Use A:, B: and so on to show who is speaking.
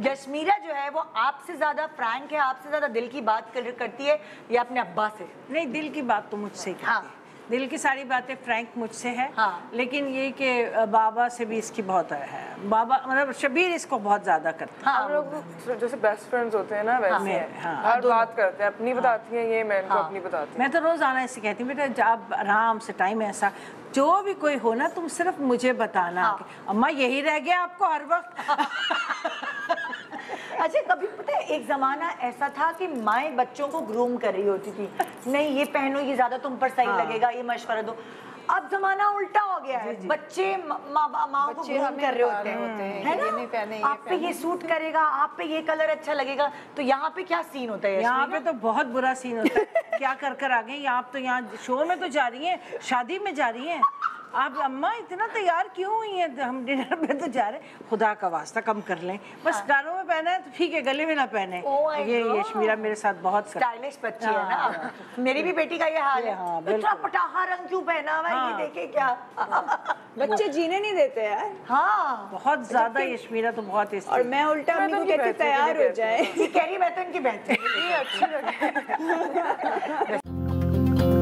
A: यशमीरा जो है वो आपसे ज़्यादा फ्रैंक है आपसे ज़्यादा दिल की बात कर, करती है या अपने अब्बा से?
B: नहीं दिल की बात तो मुझसे ही
A: हाँ।
B: दिल की सारी बातें फ्रैंक मुझसे है
A: हाँ।
B: लेकिन ये कि बाबा से भी इसकी बहुत है। बाबा मतलब शबीर इसको बहुत ज़्यादा करता
A: हाँ।
C: हम लोग तो जैसे बेस्ट फ्रेंड्स होते हैं ना वैसे
B: मैं-
C: हैं।
B: हाँ।
C: हर बात करते हैं अपनी हाँ, बताती हैं ये मैं इनको अपनी बताती हूँ।
B: मैं तो रोज आना ऐसे कहती हूँ बेटा जब आराम से टाइम ऐसा जो भी कोई हो ना तुम सिर्फ़ मुझे बताना
A: हाँ।
B: अम्मा यही रह गया आपको हर वक्त।
A: है एक जमाना ऐसा था कि माए बच्चों को ग्रूम कर रही होती थी। नहीं ये पहनो ये ज़्यादा तुम पर सही
B: हाँ।
A: लगेगा ये मशवरा दो। अब जमाना उल्टा हो गया है। बच्चे माँ मा, मा को ग्रूम कर रहे होते हैं।
D: है ना? ये पहने, ये
A: आप पे ये सूट करेगा आप पे ये कलर अच्छा लगेगा। तो यहाँ पे क्या सीन होता है
B: यहाँ पे तो बहुत बुरा सीन होता है। क्या कर कर आ गए आप तो यहाँ शो में तो जा रही हैं शादी में जा रही हैं। आप अम्मा इतना तैयार क्यों हुई हैं? हम डिनर पे तो जा रहे हैं। खुदा का वास्ता कम कर लें। बस हाँ। गानों में पहना है तो ठीक है गले में ना पहने।
A: Oh
B: ये. यशमीरा मेरे साथ बहुत
A: स्टाइलिश बच्ची हाँ। है। ना मेरी भी बेटी का ये हाल है।
B: हाँ,
A: इतना। पटाखा रंग क्यों पहना हुआ हाँ। ये देखे क्या?
D: बच्चे जीने नहीं देते यार।
A: हाँ।
B: बहुत ज़्यादा यशमीरा तो बहुत
D: और मैं उल्टा
C: मैं
D: अम्मी
C: तो
D: को कहती तैयार हो जाए।
A: कह रही मैं तो इनकी
C: अच्छी Yes.